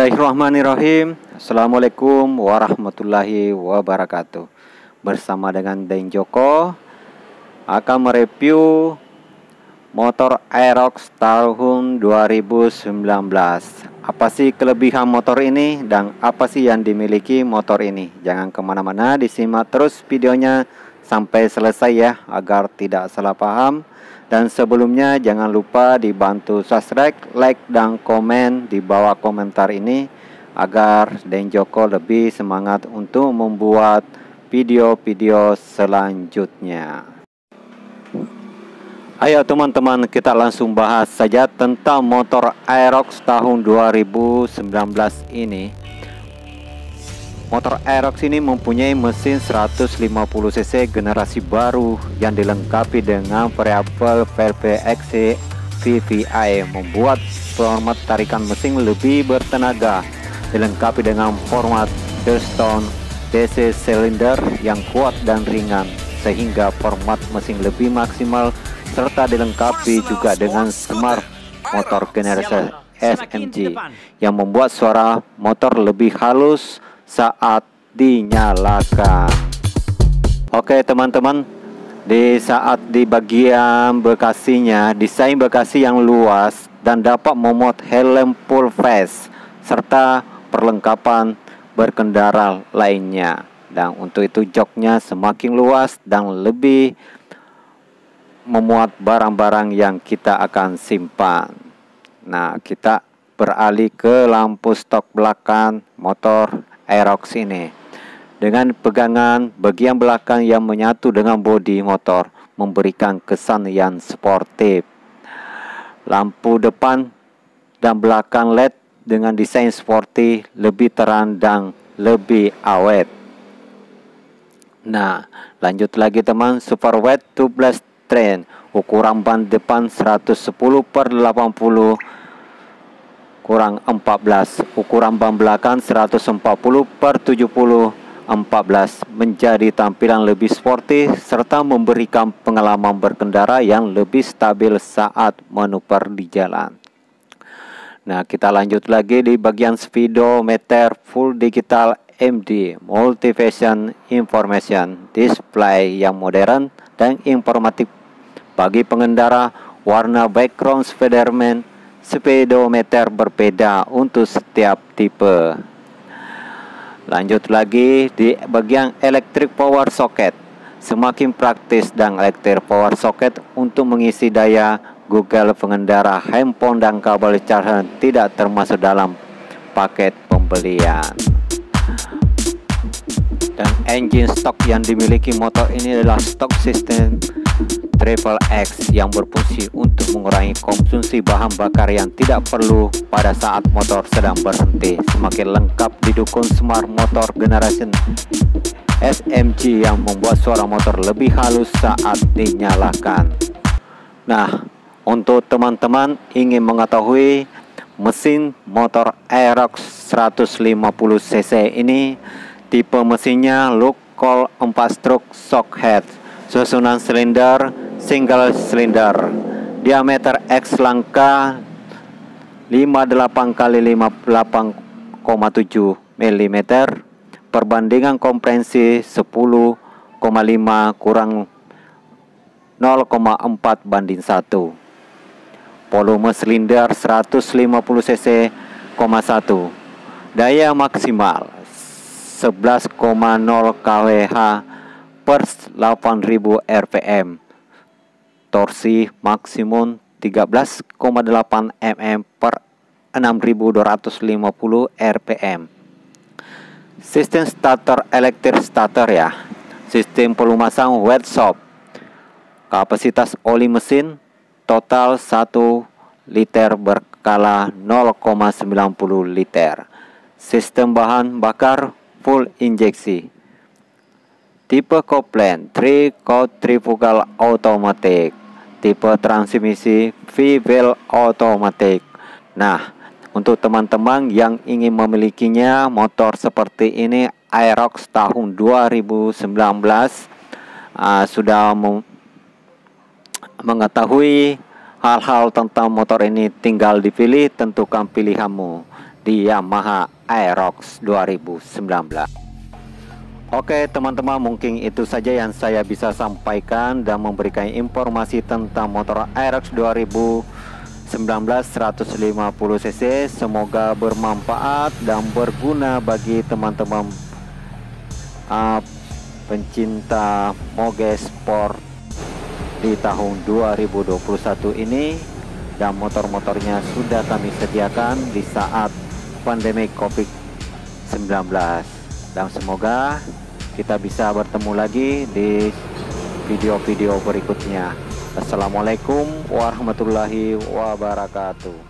Bismillahirrahmanirrahim. Assalamualaikum warahmatullahi wabarakatuh. Bersama dengan Den Joko Akan mereview Motor Aerox tahun 2019 Apa sih kelebihan motor ini Dan apa sih yang dimiliki motor ini? Jangan ke mana-mana disimak terus videonya Sampai selesai ya Agar tidak salah paham dan sebelumnya jangan lupa dibantu subscribe, like, dan komen di bawah komentar ini agar Den Joko lebih semangat untuk membuat video-video selanjutnya. Ayo teman-teman kita langsung bahas saja tentang motor Aerox tahun 2019 ini. Motor Aerox ini mempunyai mesin 150cc generasi baru yang dilengkapi dengan variabel VVXC VVI membuat format tarikan mesin lebih bertenaga. Dilengkapi dengan format Keystone DC cylinder yang kuat dan ringan sehingga format mesin lebih maksimal serta dilengkapi juga dengan smart motor generasi SMG yang membuat suara motor lebih halus saat dinyalakan. Oke teman-teman, di saat di bagian bekasinya, desain bekasi yang luas dan dapat memuat helm full face serta perlengkapan berkendara lainnya. Dan untuk itu joknya semakin luas dan lebih memuat barang-barang yang kita akan simpan. Nah, kita beralih ke lampu stok belakang motor Aerox ini. Dengan pegangan bagian belakang yang menyatu dengan bodi motor memberikan kesan yang sportif. Lampu depan dan belakang LED dengan desain sporty lebih terang dan lebih awet. Nah, lanjut lagi teman, super wet tubeless train ukuran ban depan 110 per 80 kurang 14 ukuran ban belakang 140 per 70 14 menjadi tampilan lebih sporty serta memberikan pengalaman berkendara yang lebih stabil saat manuver di jalan. Nah, kita lanjut lagi di bagian speedometer full digital MD Multivision Information Display yang modern dan informatif bagi pengendara warna background Spiderman speedometer berbeda untuk setiap tipe. Lanjut lagi di bagian electric power socket. Semakin praktis dan electric power socket untuk mengisi daya Google pengendara handphone dan kabel charger tidak termasuk dalam paket pembelian. Dan engine stock yang dimiliki motor ini adalah stock system Travel X yang berfungsi untuk mengurangi konsumsi bahan bakar yang tidak perlu pada saat motor sedang berhenti. Semakin lengkap didukung smart motor generasi SMG yang membuat suara motor lebih halus saat dinyalakan. Nah, untuk teman-teman ingin mengetahui mesin motor Aerox 150cc ini tipe mesinnya look call 4 stroke shock head susunan silinder single silinder diameter X langka 58 kali 58,7 mm perbandingan kompresi 10,5 kurang 0,4 banding 1 volume silinder 150 cc, 1 daya maksimal 11,0 kWh per 8000 rpm torsi maksimum 13,8 mm per 6250 rpm sistem starter elektrik starter ya. Sistem pelumasan wet shop kapasitas oli mesin total 1 liter berkala 0,90 liter. Sistem bahan bakar full injeksi. Tipe koplen trifocal automatic tipe transmisi V-wheel automatic nah untuk teman-teman yang ingin memilikinya motor seperti ini Aerox tahun 2019 uh, sudah mengetahui hal-hal tentang motor ini tinggal dipilih tentukan pilihanmu di Yamaha Aerox 2019 Oke teman-teman mungkin itu saja yang saya bisa sampaikan dan memberikan informasi tentang motor Aerox 2019 150cc semoga bermanfaat dan berguna bagi teman-teman uh, pencinta moge sport di tahun 2021 ini. Dan motor-motornya sudah kami sediakan di saat pandemi COVID-19 dan semoga kita bisa bertemu lagi di video-video berikutnya. Assalamualaikum warahmatullahi wabarakatuh